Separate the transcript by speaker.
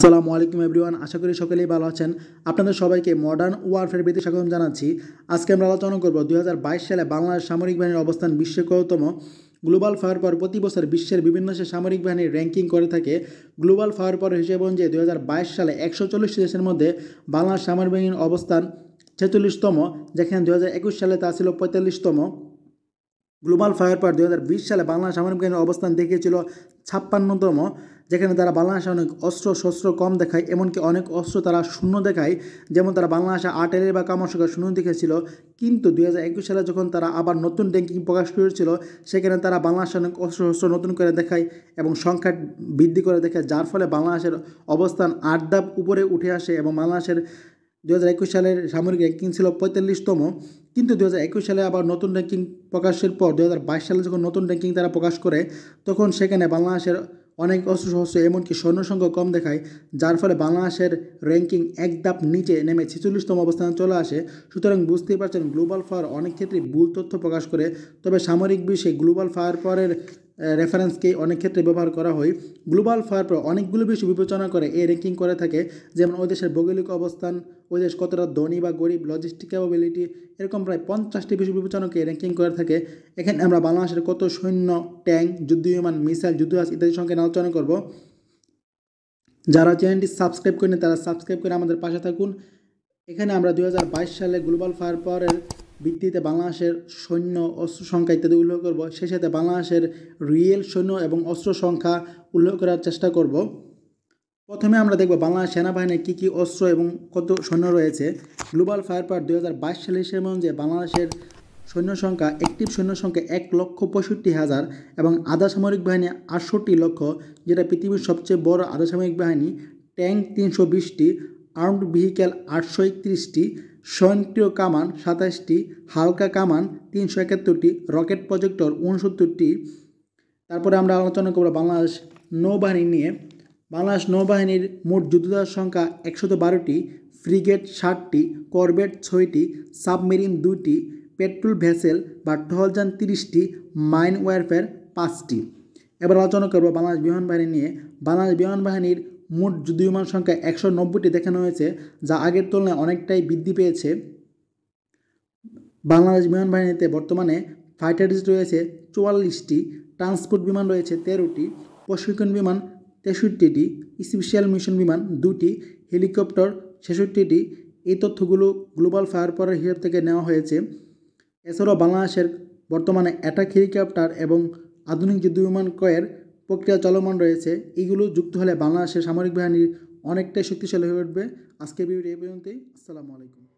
Speaker 1: আসসালামু আলাইকুম এভরিওয়ান, আশা করি সকলেই ভালো আছেন। আপনাদের সবাইকে মডার্ন ওয়ারফেয়ার বৃত্তি স্বাগত জানাচ্ছি। আজকে আমরা আলোচনা করব দুই হাজার বাইশ সালে বাংলাদেশ সামরিক বাহিনীর অবস্থান বিশ্বের কততম গ্লোবাল ফায়ার পাওয়ার প্রতি বছর বিশ্বের বিভিন্ন দেশের সামরিক বাহিনীর র্যাঙ্কিং করে থাকে। গ্লোবাল ফায়ার পাওয়ার হিসেবে অনুযায়ী দু হাজার বাইশ সালে একশো দেশের মধ্যে বাংলাদেশ সামরিক বাহিনীর অবস্থান ছেচল্লিশতম, যেখানে দু হাজার একুশ সালে তা ছিল পঁয়তাল্লিশতম। গ্লোবাল ফায়ার পাওয়ার দু সালে বাংলাদেশ সামরিক বাহিনীর অবস্থান দেখিয়েছিল ছাপ্পান্নতম, যেখানে তারা বাংলাদেশে অনেক অস্ত্র, শস্ত্র কম দেখায়, এমনকি অনেক অস্ত্র তারা শূন্য দেখায়, যেমন তারা বাংলাদেশে আটেলের বা কামাশকা শূন্য দেখেছিল কিন্তু দু হাজার একুশ সালে যখন তারা আবার নতুন র্যাঙ্কিং প্রকাশ করেছিল, সেখানে তারা বাংলাদেশে অনেক অস্ত্র, শস্ত্র নতুন করে দেখায় এবং সংখ্যা বৃদ্ধি করে দেখায়, যার ফলে বাংলাদেশের অবস্থান আট ধাপ উপরে উঠে আসে এবং বাংলাদেশের দু হাজার একুশ সালের সামরিক র্যাঙ্কিং ছিল পঁয়তাল্লিশতম। কিন্তু দু হাজার একুশ সালে আবার নতুন র্যাঙ্কিং প্রকাশের পর দু হাজার বাইশ সালে যখন নতুন র্যাঙ্কিং তারা প্রকাশ করে, তখন সেখানে বাংলাদেশের অনেক অস্ত্র শস্ত্র এমনকি স্বর্ণ সংখ্যা কম দেখায়, যার ফলে বাংলাদেশের র্যাঙ্কিং এক ধাপ নিচে নেমে ছেচল্লিশতম অবস্থানে চলে আসে। সুতরাং বুঝতেই পারছেন গ্লোবাল ফায়ার অনেক ক্ষেত্রে ভুল তথ্য প্রকাশ করে। তবে সামরিক বিশ্বে গ্লোবাল ফায়ার পাওয়ারের রেফারেন্সকে অনেক ক্ষেত্রে ব্যবহার করা হয়। গ্লোবাল ফায়ার পাওয়ার অনেকগুলো বিষয় বিবেচনা করে এই র্যাঙ্কিং করে থাকে। যেমন ওই দেশের ভৌগোলিক অবস্থান, ওই দেশ কতটা ধনী বা গরিব লজিস্টিক ক্যাপাবিলিটি এরকম প্রায় পঞ্চাশটি বিষয় বিবেচনাকে র্যাঙ্কিং করে থাকে। এখানে আমরা বাংলাদেশের কত সৈন্য ট্যাঙ্ক যুদ্ধ বিমান মিসাইল যুদ্ধজাহাজ ইত্যাদি সঙ্গে আলোচনা করব। যারা চ্যানেলটি সাবস্ক্রাইব করেন তারা সাবস্ক্রাইব করে আমাদের পাশে থাকুন। এখানে আমরা দু হাজার বাইশ সালে গ্লোবাল ফায়ার পাওয়ারের ভিত্তিতে বাংলাদেশের সৈন্য অস্ত্র সংখ্যা ইত্যাদি উল্লেখ করব, সেই সাথে বাংলাদেশের রিয়েল সৈন্য এবং অস্ত্র সংখ্যা উল্লেখ করার চেষ্টা করব। প্রথমে আমরা দেখব বাংলাদেশ সেনাবাহিনীর কী কী অস্ত্র এবং কত সৈন্য রয়েছে। গ্লোবাল ফায়ার পাওয়ার দুই হাজার বাইশ সালে হিসেবে অনুযায়ী বাংলাদেশের সৈন্য সংখ্যা অ্যাক্টিভ সৈন্য সংখ্যা এক লক্ষ পঁয়ষট্টি হাজার এবং আধা সামরিক বাহিনী আটষট্টি লক্ষ, যেটা পৃথিবীর সবচেয়ে বড় আধা সামরিক বাহিনী, ট্যাঙ্ক তিনশো বিশটি, আর্মড ভেহিক্যাল আটশো একত্রিশটি স্বয়ংক্রিয় কামান সাতাশটি হালকা কামান তিনশো একাত্তরটি, রকেট প্রজেক্টর উনসত্তরটি। তারপরে আমরা আলোচনা করব বাংলাদেশ নৌবাহিনী নিয়ে। বাংলাদেশ নৌবাহিনীর মোট যুদ্ধজাহাজ সংখ্যা একশত বারোটি, ফ্রিগেট ষাটটি করবেট ছয়টি, সাবমেরিন দুইটি, পেট্রোল ভেসেল বা টহলযান তিরিশটি, মাইন ওয়ারফেয়ার পাঁচটি। এবার আলোচনা করব বাংলাদেশ বিমান বাহিনী নিয়ে। বাংলাদেশ বিমান বাহিনীর মোট যুদ্ধ বিমান সংখ্যা একশো নব্বইটি দেখানো হয়েছে, যা আগের তুলনায় অনেকটাই বৃদ্ধি পেয়েছে। বাংলাদেশ বিমান বাহিনীতে বর্তমানে ফাইটার রয়েছে চুয়াল্লিশটি, ট্রান্সপোর্ট বিমান রয়েছে তেরোটি, প্রশিক্ষণ বিমান তেষট্টিটি, স্পেশাল মিশন বিমান দুটি, হেলিকপ্টার ছেষট্টিটি। এই তথ্যগুলো গ্লোবাল ফায়ার পাওয়ার হিসাব থেকে নেওয়া হয়েছে। এছাড়াও বাংলাদেশের বর্তমানে অ্যাটাক হেলিকপ্টার এবং আধুনিক যুদ্ধ বিমান ক্রয়ের প্রক্রিয়া চলমান রয়েছে এইগুলো যুক্ত হলে বাংলাদেশের সামরিক বাহিনীর অনেকটাই শক্তিশালী হয়ে উঠবে। আজকের ভিডিও এই পর্যন্তই। আসসালামু আলাইকুম।